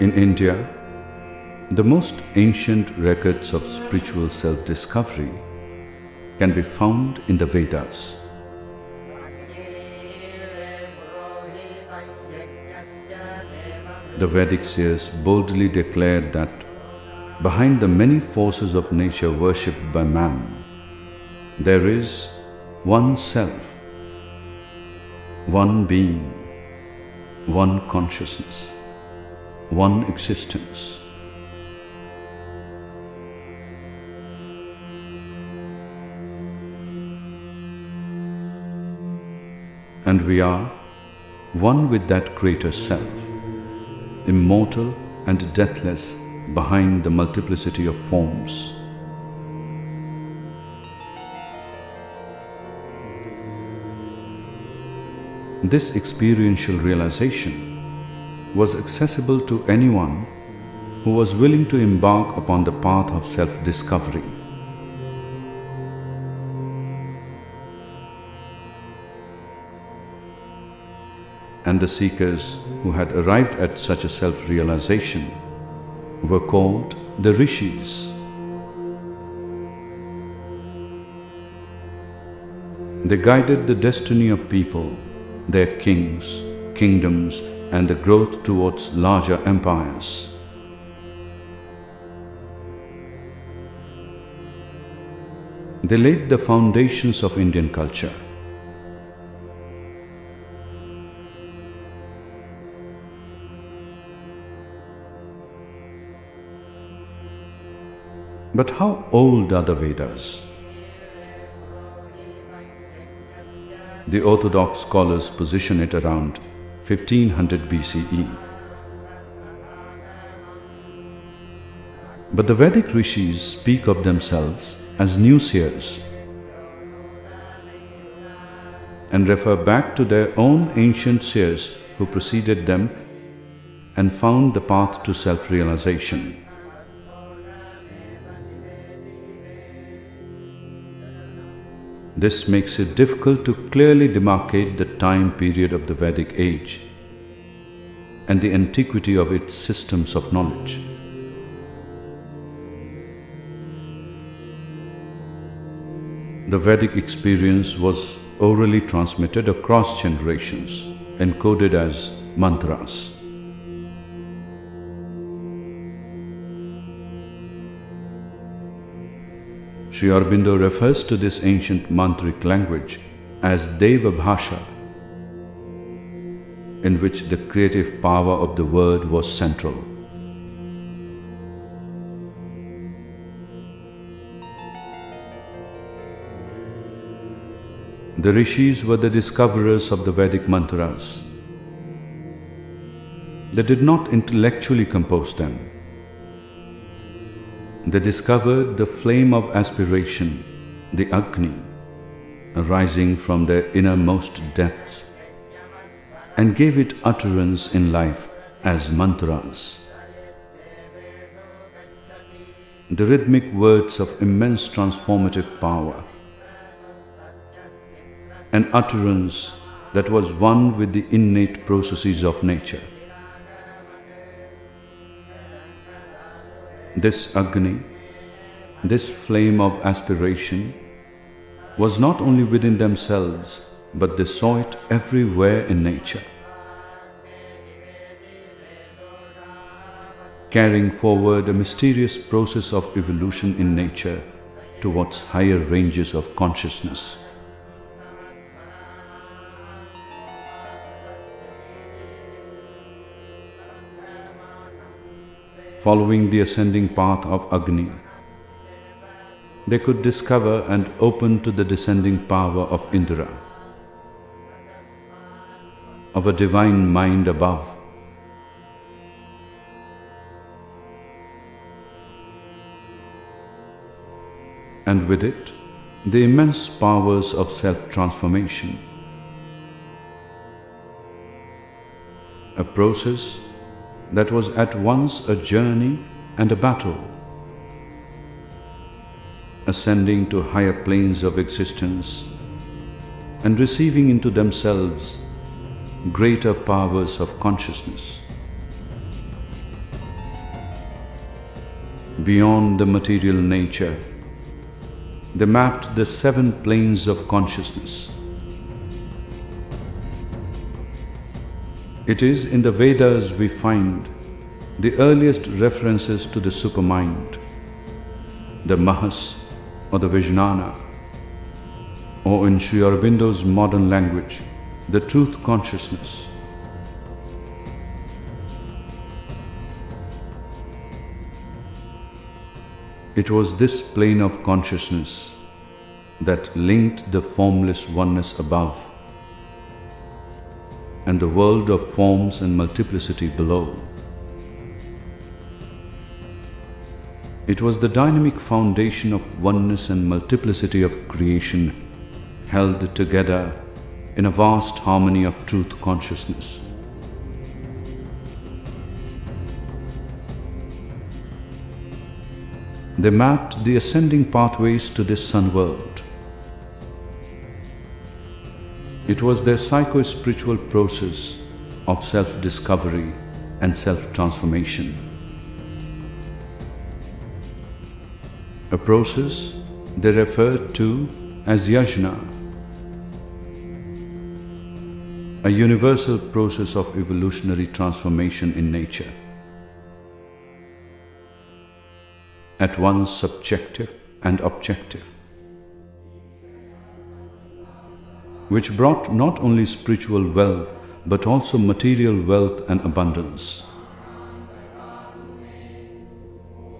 In India, the most ancient records of spiritual self discovery can be found in the Vedas. The Vedic seers boldly declared that behind the many forces of nature worshipped by man, there is one self, one being, one consciousness, one existence. And we are one with that greater self, immortal and deathless behind the multiplicity of forms. This experiential realization was accessible to anyone who was willing to embark upon the path of self discovery. And the seekers who had arrived at such a self realization were called the rishis. They guided the destiny of people, their kings, kingdoms, and the growth towards larger empires. They laid the foundations of Indian culture. But how old are the Vedas? The orthodox scholars position it around 1500 BCE. But the Vedic rishis speak of themselves as new seers and refer back to their own ancient seers who preceded them and found the path to self realization. This makes it difficult to clearly demarcate the time period of the Vedic age and the antiquity of its systems of knowledge. The Vedic experience was orally transmitted across generations, encoded as mantras. Sri Aurobindo refers to this ancient mantric language as Deva Bhasha, in which the creative power of the word was central. The rishis were the discoverers of the Vedic mantras. They did not intellectually compose them they discovered the flame of aspiration, the Agni, arising from their innermost depths, and gave it utterance in life as mantras. The rhythmic words of immense transformative power, an utterance that was one with the innate processes of nature. This Agni, this flame of aspiration, was not only within themselves, but they saw it everywhere in nature. Carrying forward a mysterious process of evolution in nature towards higher ranges of consciousness. Following the ascending path of Agni. They could discover and open to the descending power of Indra, of a divine mind above. And with it, the immense powers of self transformation. A process that was at once a journey and a battle, ascending to higher planes of existence and receiving into themselves greater powers of consciousness. beyond the material nature. They mapped the seven planes of consciousness. It is in the Vedas we find the earliest references to the supermind, the Mahas or the Vijnana, or in Sri Aurobindo's modern language, the truth consciousness. It was this plane of consciousness that linked the formless oneness above and the world of forms and multiplicity below. It was the dynamic foundation of oneness and multiplicity of creation held together in a vast harmony of truth consciousness. They mapped the ascending pathways to this sun world. It was their psycho-spiritual process of self-discovery and self-transformation. a process they referred to as yajna, a universal process of evolutionary transformation in nature. At once subjective and objective, which brought not only spiritual wealth but also material wealth and abundance.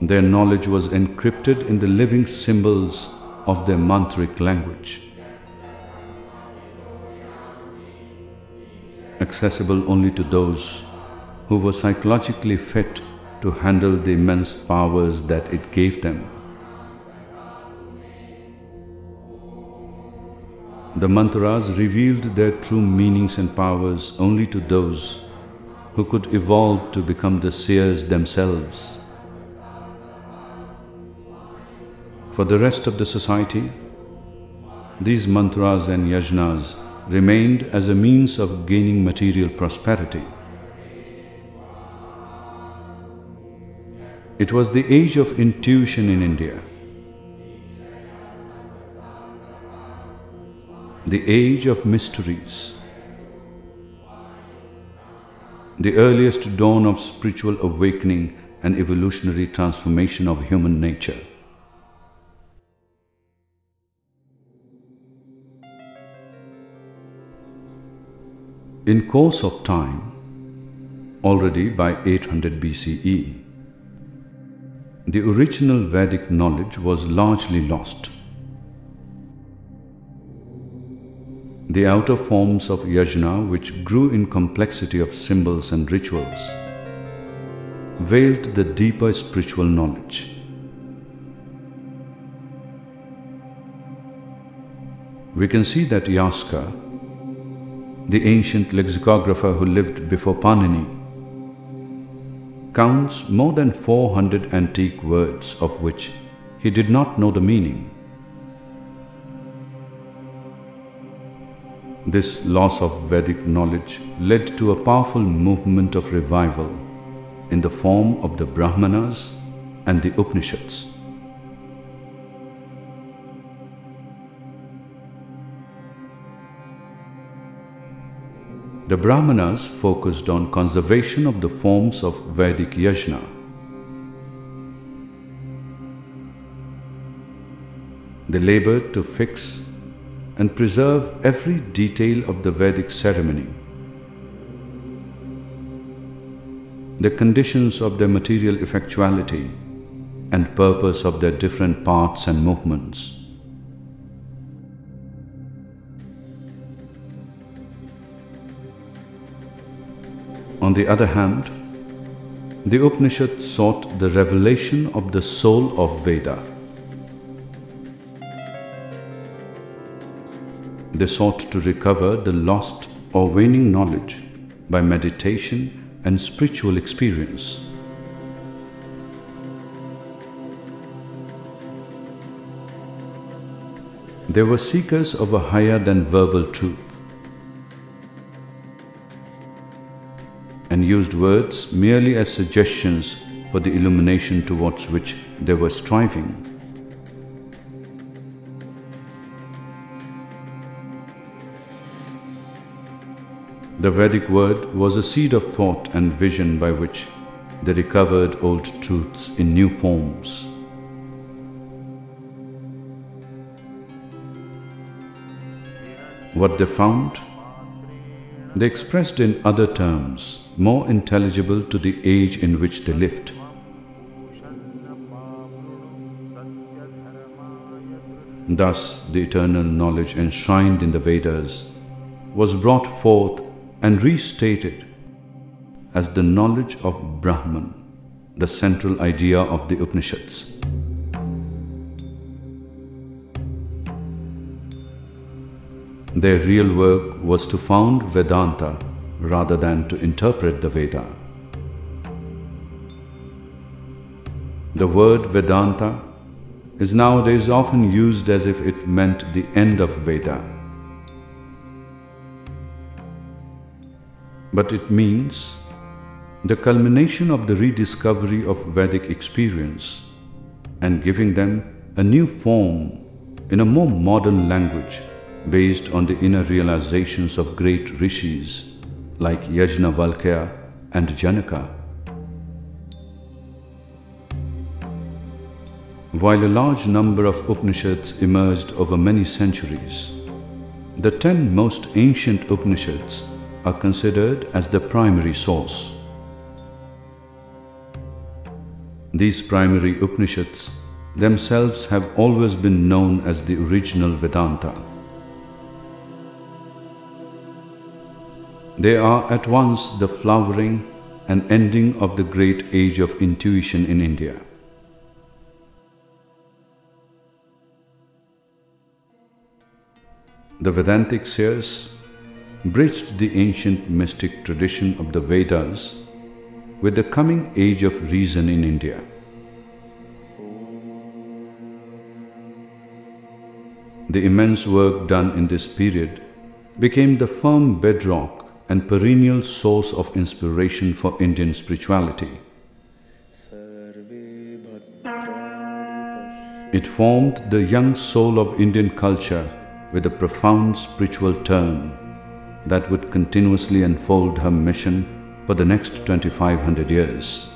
Their knowledge was encrypted in the living symbols of their mantric language. Accessible only to those who were psychologically fit to handle the immense powers that it gave them. The mantras revealed their true meanings and powers only to those who could evolve to become the seers themselves. For the rest of the society, these mantras and yajnas remained as a means of gaining material prosperity. It was the age of intuition in India. The age of mysteries. The earliest dawn of spiritual awakening and evolutionary transformation of human nature. In course of time, already by 800 BCE, the original Vedic knowledge was largely lost. The outer forms of yajna, which grew in complexity of symbols and rituals, veiled the deeper spiritual knowledge. We can see that Yaska the ancient lexicographer who lived before Panini, counts more than 400 antique words of which he did not know the meaning. This loss of Vedic knowledge led to a powerful movement of revival in the form of the Brahmanas and the Upanishads. The Brahmanas focused on conservation of the forms of Vedic yajna. They labored to fix and preserve every detail of the Vedic ceremony. The conditions of their material effectuality and purpose of their different parts and movements. On the other hand, the Upanishad sought the revelation of the soul of Veda. They sought to recover the lost or waning knowledge by meditation and spiritual experience. They were seekers of a higher than verbal truth. and used words merely as suggestions for the illumination towards which they were striving. The Vedic word was a seed of thought and vision by which they recovered old truths in new forms. What they found, they expressed in other terms more intelligible to the age in which they lived. Thus, the eternal knowledge enshrined in the Vedas was brought forth and restated as the knowledge of Brahman, the central idea of the Upanishads. Their real work was to found Vedanta rather than to interpret the Veda. The word Vedanta is nowadays often used as if it meant the end of Veda. But it means the culmination of the rediscovery of Vedic experience and giving them a new form in a more modern language based on the inner realizations of great rishis like Yajnavalkya and Janaka. While a large number of Upanishads emerged over many centuries, the ten most ancient Upanishads are considered as the primary source. These primary Upanishads themselves have always been known as the original Vedanta. They are at once the flowering and ending of the great age of intuition in India. The Vedantic seers bridged the ancient mystic tradition of the Vedas with the coming age of reason in India. The immense work done in this period became the firm bedrock and perennial source of inspiration for Indian spirituality. It formed the young soul of Indian culture with a profound spiritual turn that would continuously unfold her mission for the next 2500 years.